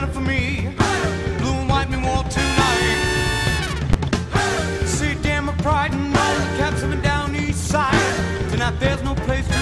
better for me. Blue and white me war tonight. See, damn my pride and all the cats coming down east side. Tonight there's no place